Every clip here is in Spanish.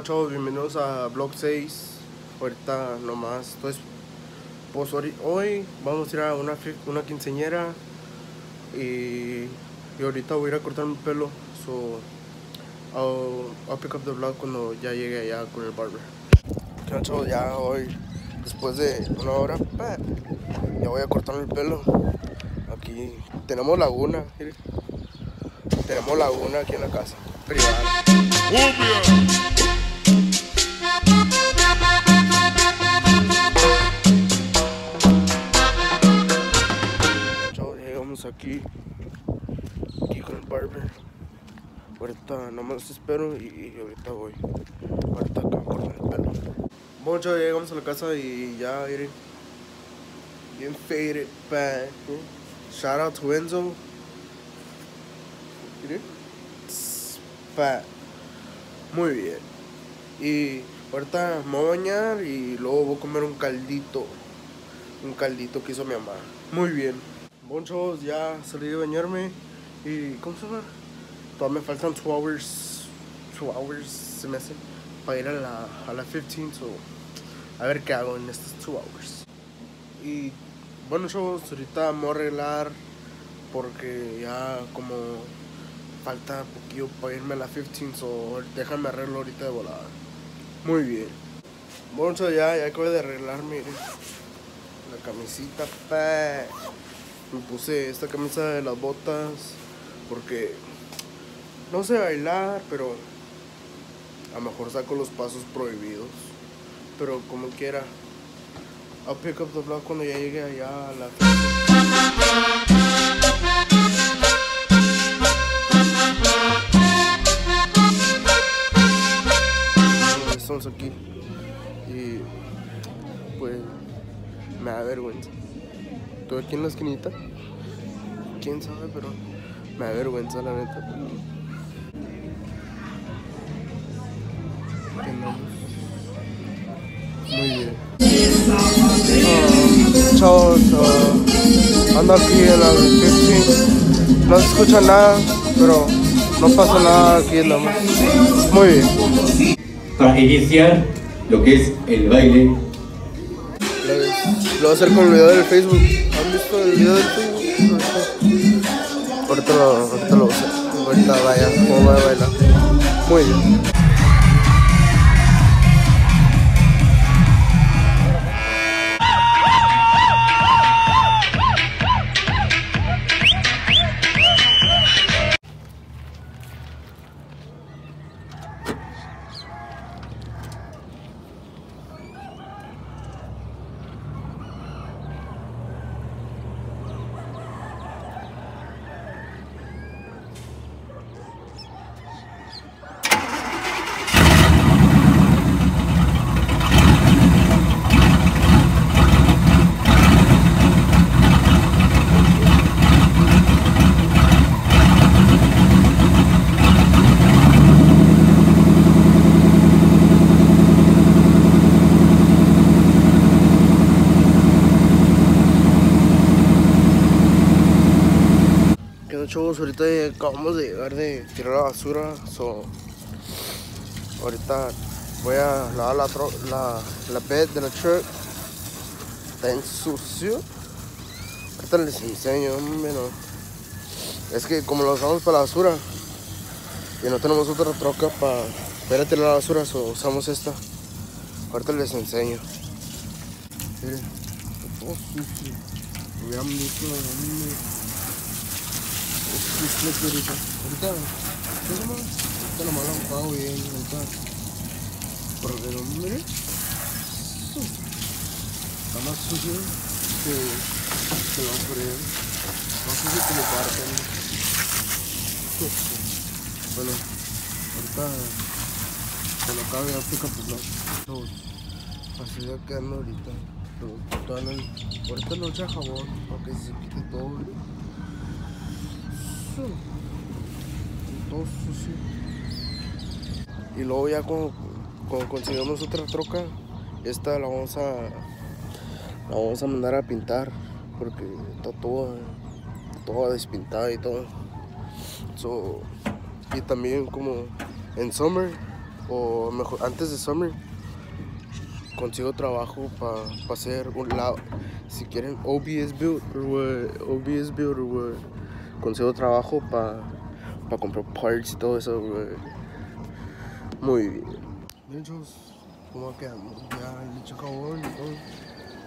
Hola chavos, bienvenidos a Vlog 6 Ahorita nomás, entonces pues hoy vamos a ir a una, una quinceñera y, y, ahorita voy a ir a cortar mi pelo So I'll, I'll pick up the vlog cuando ya llegue allá con el barber. Chavos, ya hoy después de una hora ya voy a cortar el pelo. Aquí tenemos laguna, tenemos laguna aquí en la casa privada aquí, aquí con el barber. Ahorita nomás espero y, ahorita voy. Ahorita acá con el pelo. Bueno, chavos, llegamos a la casa y ya, miren. Bien faded, bad. Shout out to Enzo. Miren. Muy bien. Y ahorita me voy a bañar y luego voy a comer un caldito. Un caldito que hizo mi mamá. Muy bien. Bon chavos, ya salí de bañarme. Y ¿cómo se llama? Todavía me faltan 2 hours. 2 hours se me hace. Para ir a la, a la 15. So, a ver qué hago en estos 2 hours. Y bueno chavos, ahorita me voy a arreglar. Porque ya como falta poquito para irme a la 15, so déjame arreglo ahorita de volada. Muy bien. Bueno, ya, ya acabo de arreglar, miren. La camisita, pa. Me puse esta camisa de las botas porque no sé bailar, pero a lo mejor saco los pasos prohibidos. Pero como quiera. I'll pick up the vlog cuando ya llegue allá a la... aquí y pues me da vergüenza. Estoy aquí en la esquinita, quién sabe, pero me da vergüenza la neta. Muy bien. chao, chao. Ando aquí en la 15. No se escucha nada, pero no pasa nada aquí en la Muy bien para iniciar lo que es el baile. Lo voy a hacer con el video del Facebook. ¿Han visto el video Facebook? Ahorita vaya, cómo voy a bailar. Muy bien. Acabamos de llegar de tirar la basura. So, ahorita voy a lavar la, la, la bed de la truck. Está en sucio. Ahorita les enseño, bueno. Es que como lo usamos para la basura y no tenemos otra troca para, para tirar la basura, usamos esta. Ahorita les enseño. Miren, todo sucio. Visto, ahorita. Ahorita, ¿qué más? Ahorita lo pago bien, ahorita. Porque no, mire. Está más sucio que, que lo freír. Más sucio que lo parten. Bueno, ahorita cuando acabe África pues no. Así va quedando ahorita. Ahorita lo echa jabón para que se quite todo. Y luego ya cuando, conseguimos otra troca, esta la vamos a la vamos a mandar a pintar porque está toda, toda despintada y todo. y también como en summer, o mejor, antes de summer, consigo trabajo para pa hacer un lado. Si quieren OBS build, o OBS build, consigo trabajo para pa comprar parts y todo eso. güey. Muy bien. Miren, chavos, cómo quedamos. Ya el leche acabó y todo.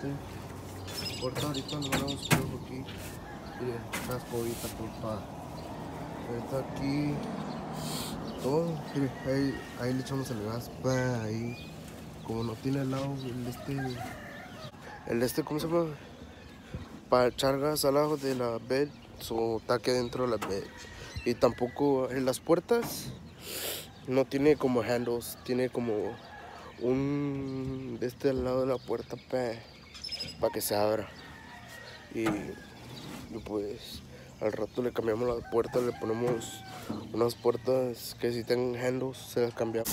Sí. Ahorita, nos vamos a aquí. Miren, las pobitas por pa. Ahorita aquí. Todo, mire, ahí, ahí le echamos el gas, ahí. Como no tiene al lado el este. El este, ¿cómo se llama? Para echar gas al lado de la bed, so está aquí dentro de la bed. Y tampoco en las puertas no tiene como handles, tiene como un de este lado de la puerta para que se abra. Y, y pues al rato le cambiamos la puerta, le ponemos unas puertas que si tengan handles, se las cambiamos.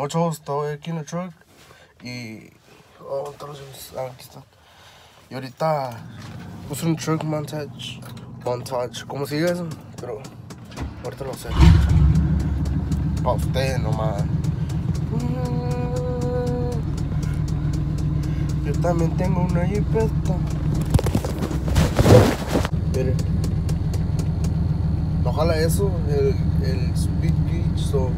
Ocho, estoy aquí en el truck y. Oh, entonces, ah, aquí está. Y ahorita puse un truck montage. Montage, ¿cómo dice eso? Pero ahorita lo sé. Pa' usted nomás. Yo también tengo una jipeta. Mire. No jala eso, el, el speed gauge, so.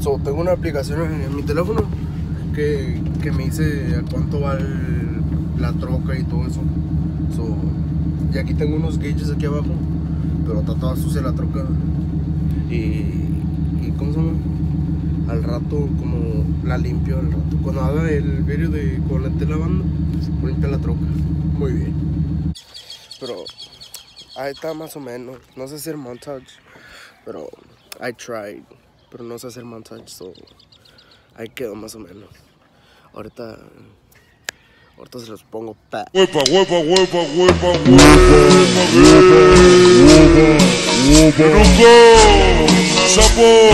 So, tengo una aplicación en, mi teléfono que, que me dice a cuánto va el- la troca y todo eso. So, y aquí tengo unos gauges aquí abajo, pero está toda sucia la troca. Y, y ¿cómo se llama? Al rato, como la limpio al rato. Cuando haga el video de cuando la lavando, voy a limpiar la troca. Muy bien. Pero ahí está más o menos. No sé hacer montage, pero I tried. Pero no sé hacer montage, so ahí quedó más o menos. Ahorita, ahorita se los pongo pa. Huepa, huepa, huepa, huepa, huepa, huepa. Sapo,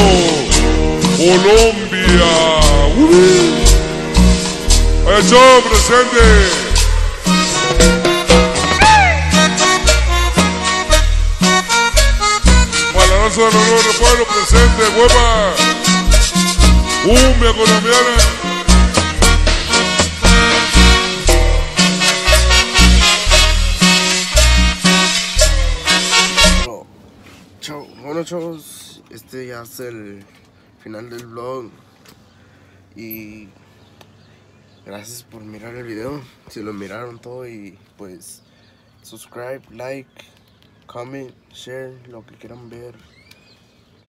Colombia. Eso, presente. Danza del honor del pueblo presente, huepa. Cumbia colombiana. Bueno chavos, este ya es el final del vlog y gracias por mirar el video, si lo miraron todo y pues subscribe, like, comment, share, lo que quieran ver